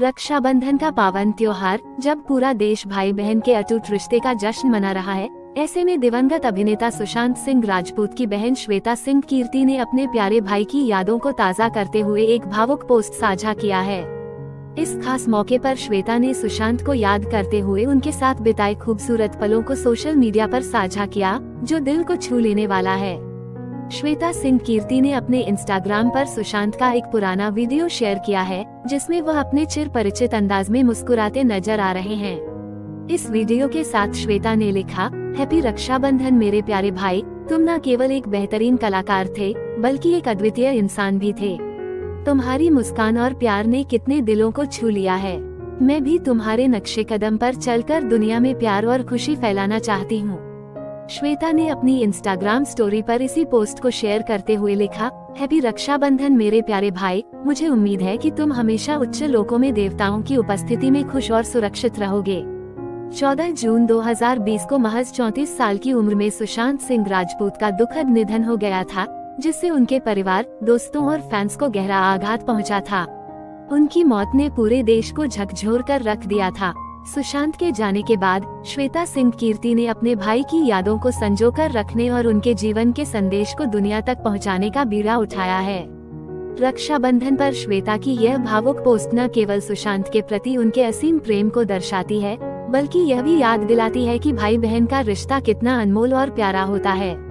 रक्षाबंधन का पावन त्योहार, जब पूरा देश भाई बहन के अटूट रिश्ते का जश्न मना रहा है, ऐसे में दिवंगत अभिनेता सुशांत सिंह राजपूत की बहन श्वेता सिंह कीर्ति ने अपने प्यारे भाई की यादों को ताज़ा करते हुए एक भावुक पोस्ट साझा किया है। इस खास मौके पर श्वेता ने सुशांत को याद करते हुए उनके साथ बिताए खूबसूरत पलों को सोशल मीडिया पर साझा किया, जो दिल को छू लेने वाला है। श्वेता सिंह कीर्ति ने अपने इंस्टाग्राम पर सुशांत का एक पुराना वीडियो शेयर किया है, जिसमें वह अपने चिर परिचित अंदाज में मुस्कुराते नज़र आ रहे हैं। इस वीडियो के साथ श्वेता ने लिखा, हैप्पी रक्षाबंधन मेरे प्यारे भाई, तुम न केवल एक बेहतरीन कलाकार थे, बल्कि एक अद्वितीय इंसान भी थे। तुम्हारी मुस्कान और प्यार ने कितने दिलों को छू लिया है। मैं भी तुम्हारे नक्शे कदम पर चलकर दुनिया में प्यार और खुशी फैलाना चाहती हूँ। श्वेता ने अपनी इंस्टाग्राम स्टोरी पर इसी पोस्ट को शेयर करते हुए लिखा हैप्पी रक्षाबंधन मेरे प्यारे भाई, मुझे उम्मीद है कि तुम हमेशा उच्च लोकों में देवताओं की उपस्थिति में खुश और सुरक्षित रहोगे। 14 जून 2020 को महज 34 साल की उम्र में सुशांत सिंह राजपूत का दुखद निधन हो गया था, जिससे उनके परिवार, दोस्तों और फैंस को गहरा आघात पहुँचा था। उनकी मौत ने पूरे देश को झकझोर कर रख दिया था। सुशांत के जाने के बाद, श्वेता सिंह कीर्ति ने अपने भाई की यादों को संजोकर रखने और उनके जीवन के संदेश को दुनिया तक पहुँचाने का बीड़ा उठाया है। रक्षाबंधन पर श्वेता की यह भावुक पोस्ट न केवल सुशांत के प्रति उनके असीम प्रेम को दर्शाती है, बल्कि यह भी याद दिलाती है कि भाई बहन का रिश्ता कितना अनमोल और प्यारा होता है।